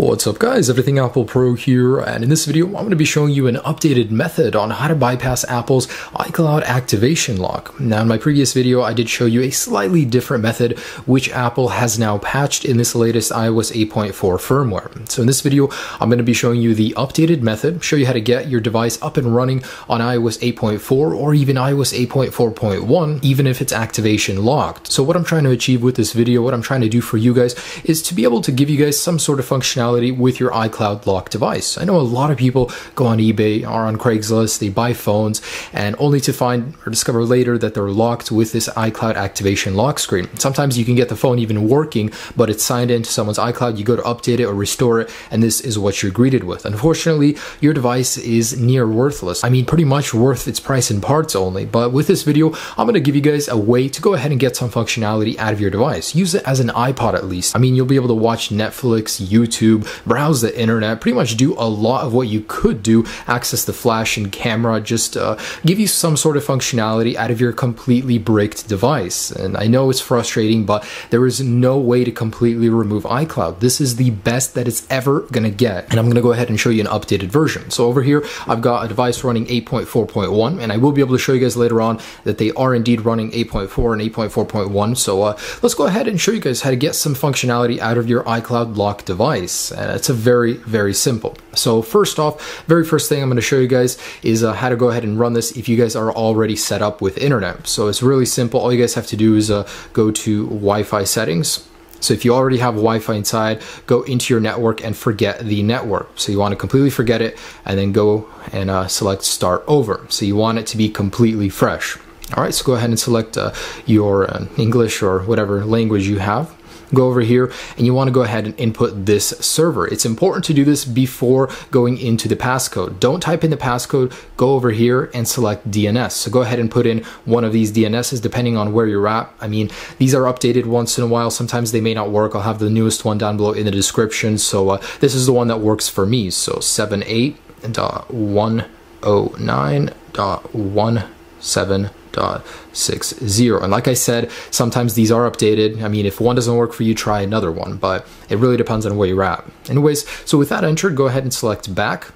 What's up guys, Everything Apple Pro here, and in this video I'm going to be showing you an updated method on how to bypass Apple's iCloud activation lock. Now in my previous video I did show you a slightly different method which Apple has now patched in this latest iOS 8.4 firmware. So in this video I'm going to be showing you the updated method, show you how to get your device up and running on iOS 8.4 or even iOS 8.4.1 even if it's activation locked. So what I'm trying to achieve with this video, what I'm trying to do for you guys is to be able to give you guys some sort of functionality functionality with your iCloud lock device. I know a lot of people go on eBay or on Craigslist, they buy phones, and only to find or discover later that they're locked with this iCloud activation lock screen. Sometimes you can get the phone even working, but it's signed into someone's iCloud, you go to update it or restore it, and this is what you're greeted with. Unfortunately, your device is near worthless. I mean, pretty much worth its price in parts only, but with this video, I'm going to give you guys a way to go ahead and get some functionality out of your device. Use it as an iPod at least. I mean, you'll be able to watch Netflix, YouTube, YouTube, browse the internet, pretty much do a lot of what you could do, access the flash and camera, just uh, give you some sort of functionality out of your completely bricked device. And I know it's frustrating, but there is no way to completely remove iCloud. This is the best that it's ever gonna get. And I'm gonna go ahead and show you an updated version. So over here, I've got a device running 8.4.1, and I will be able to show you guys later on that they are indeed running 8.4 and 8.4.1. So uh, let's go ahead and show you guys how to get some functionality out of your iCloud lock device. And it's a very, very simple. So first off, very first thing I'm going to show you guys is uh, how to go ahead and run this if you guys are already set up with internet. So it's really simple. All you guys have to do is uh, go to Wi-Fi settings. So if you already have Wi-Fi inside, go into your network and forget the network. So you want to completely forget it and then go and uh, select start over. So you want it to be completely fresh. All right, so go ahead and select uh, your uh, English or whatever language you have go over here and you want to go ahead and input this server. It's important to do this before going into the passcode. Don't type in the passcode, go over here and select DNS. So go ahead and put in one of these DNSs depending on where you're at. I mean, these are updated once in a while. Sometimes they may not work. I'll have the newest one down below in the description. So uh, this is the one that works for me. So 78.109.17 0.60. And like I said, sometimes these are updated. I mean, if one doesn't work for you, try another one, but it really depends on where you're at. Anyways, so with that entered, go ahead and select back.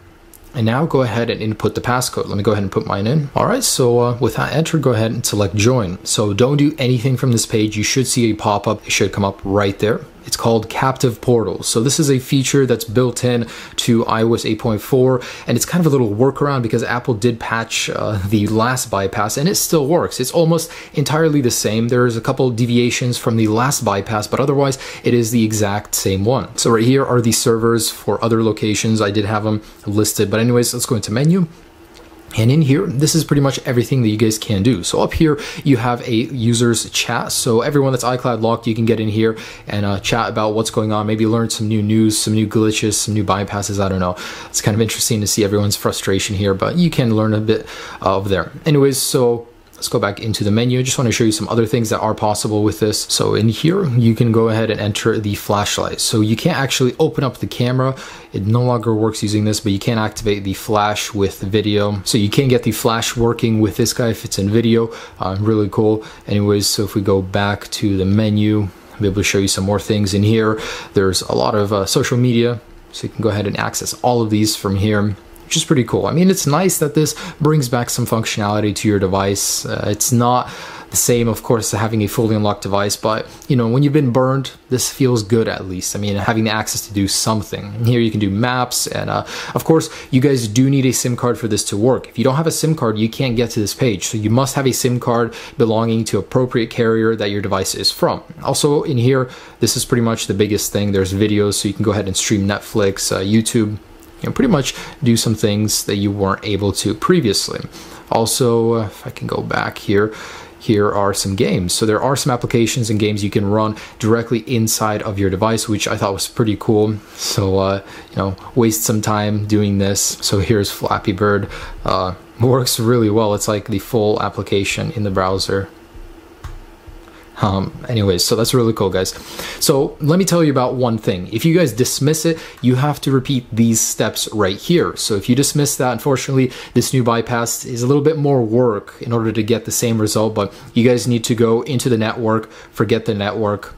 And now go ahead and input the passcode. Let me go ahead and put mine in. All right, so uh, with that entered, go ahead and select join. So don't do anything from this page. You should see a pop-up. It should come up right there. It's called Captive Portals. So this is a feature that's built in to iOS 8.4, and it's kind of a little workaround because Apple did patch uh, the last bypass, and it still works. It's almost entirely the same. There's a couple deviations from the last bypass, but otherwise it is the exact same one. So right here are the servers for other locations. I did have them listed, but anyways, let's go into menu. And in here, this is pretty much everything that you guys can do. So up here, you have a user's chat. So everyone that's iCloud locked, you can get in here and uh, chat about what's going on, maybe learn some new news, some new glitches, some new bypasses. I don't know. It's kind of interesting to see everyone's frustration here, but you can learn a bit of there. Anyways, so Let's go back into the menu. I just want to show you some other things that are possible with this. So in here, you can go ahead and enter the flashlight. So you can't actually open up the camera. It no longer works using this, but you can activate the flash with video. So you can get the flash working with this guy if it's in video. Uh, really cool. Anyways, so if we go back to the menu, I'll be able to show you some more things in here. There's a lot of uh, social media, so you can go ahead and access all of these from here which is pretty cool. I mean, it's nice that this brings back some functionality to your device. Uh, it's not the same, of course, having a fully unlocked device, but you know, when you've been burned, this feels good at least. I mean, having the access to do something. Here you can do maps, and uh, of course, you guys do need a SIM card for this to work. If you don't have a SIM card, you can't get to this page. So you must have a SIM card belonging to appropriate carrier that your device is from. Also, in here, this is pretty much the biggest thing. There's videos, so you can go ahead and stream Netflix, uh, YouTube, you know, pretty much do some things that you weren't able to previously. Also, if I can go back here, here are some games. So there are some applications and games you can run directly inside of your device, which I thought was pretty cool. So, uh, you know, waste some time doing this. So here's Flappy Bird. Uh, works really well. It's like the full application in the browser. Um, anyways, so that's really cool, guys. So let me tell you about one thing. If you guys dismiss it, you have to repeat these steps right here. So if you dismiss that, unfortunately, this new bypass is a little bit more work in order to get the same result, but you guys need to go into the network, forget the network,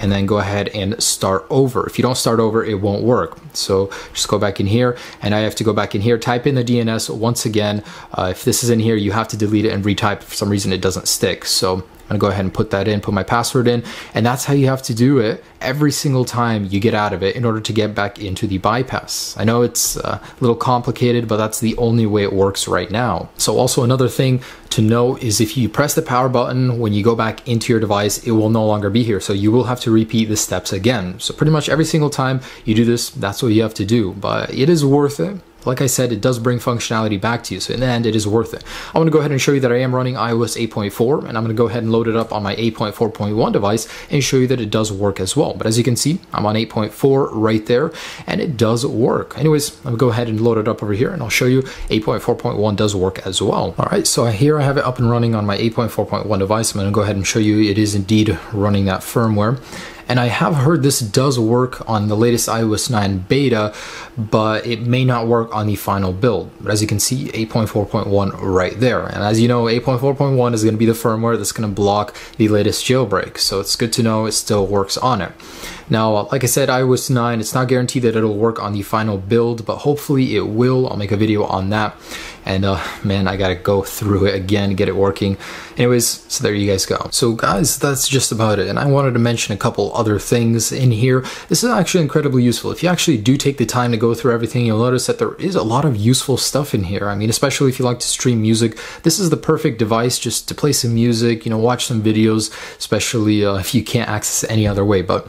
and then go ahead and start over. If you don't start over, it won't work. So just go back in here and I have to go back in here, type in the DNS once again. Uh, if this is in here, you have to delete it and retype. For some reason, it doesn't stick. So I'm gonna go ahead and put that in, put my password in, and that's how you have to do it every single time you get out of it in order to get back into the bypass. I know it's uh, a little complicated, but that's the only way it works right now. So also another thing to know is if you press the power button when you go back into your device, it will no longer be here. So you will have to repeat the steps again. So pretty much every single time you do this, that's what you have to do, but it is worth it like I said, it does bring functionality back to you. So in the end, it is worth it. I'm going to go ahead and show you that I am running iOS 8.4 and I'm going to go ahead and load it up on my 8.4.1 device and show you that it does work as well. But as you can see, I'm on 8.4 right there and it does work. Anyways, I'm going to go ahead and load it up over here and I'll show you 8.4.1 does work as well. All right, so here I have it up and running on my 8.4.1 device. I'm going to go ahead and show you it is indeed running that firmware. And I have heard this does work on the latest iOS 9 beta, but it may not work on the final build. But as you can see, 8.4.1 right there. And as you know, 8.4.1 is going to be the firmware that's going to block the latest jailbreak. So it's good to know it still works on it. Now, like I said, iOS 9, it's not guaranteed that it'll work on the final build, but hopefully it will. I'll make a video on that. And uh, man I gotta go through it again get it working. Anyways so there you guys go. So guys that's just about it. And I wanted to mention a couple other things in here. This is actually incredibly useful. If you actually do take the time to go through everything you'll notice that there is a lot of useful stuff in here. I mean especially if you like to stream music this is the perfect device just to play some music you know watch some videos especially uh, if you can't access any other way. But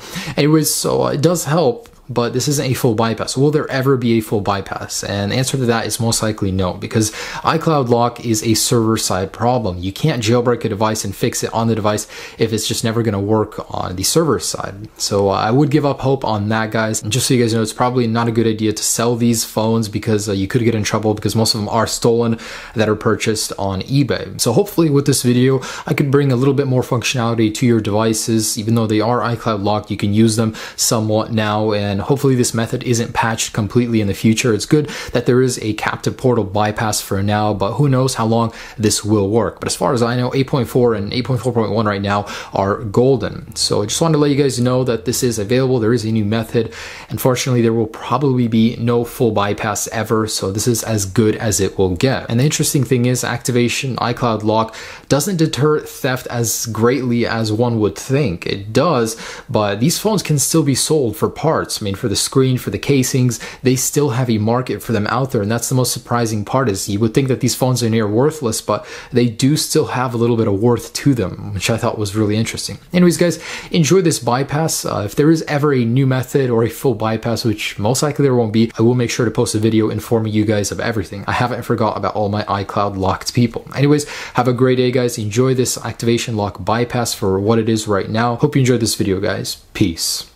anyways so it does help but this isn't a full bypass. Will there ever be a full bypass? And the answer to that is most likely no, because iCloud Lock is a server side problem. You can't jailbreak a device and fix it on the device if it's just never going to work on the server side. So uh, I would give up hope on that, guys. And just so you guys know, it's probably not a good idea to sell these phones because uh, you could get in trouble because most of them are stolen that are purchased on eBay. So hopefully with this video, I could bring a little bit more functionality to your devices. Even though they are iCloud locked, you can use them somewhat now and hopefully this method isn't patched completely in the future. It's good that there is a captive portal bypass for now, but who knows how long this will work. But as far as I know, 8.4 and 8.4.1 right now are golden. So I just wanted to let you guys know that this is available. There is a new method. Unfortunately, there will probably be no full bypass ever, so this is as good as it will get. And the interesting thing is activation iCloud lock doesn't deter theft as greatly as one would think. It does, but these phones can still be sold for parts. Mean, mean, for the screen, for the casings, they still have a market for them out there. And that's the most surprising part is you would think that these phones are near worthless, but they do still have a little bit of worth to them, which I thought was really interesting. Anyways, guys, enjoy this bypass. Uh, if there is ever a new method or a full bypass, which most likely there won't be, I will make sure to post a video informing you guys of everything. I haven't forgot about all my iCloud locked people. Anyways, have a great day, guys. Enjoy this activation lock bypass for what it is right now. Hope you enjoyed this video, guys. Peace.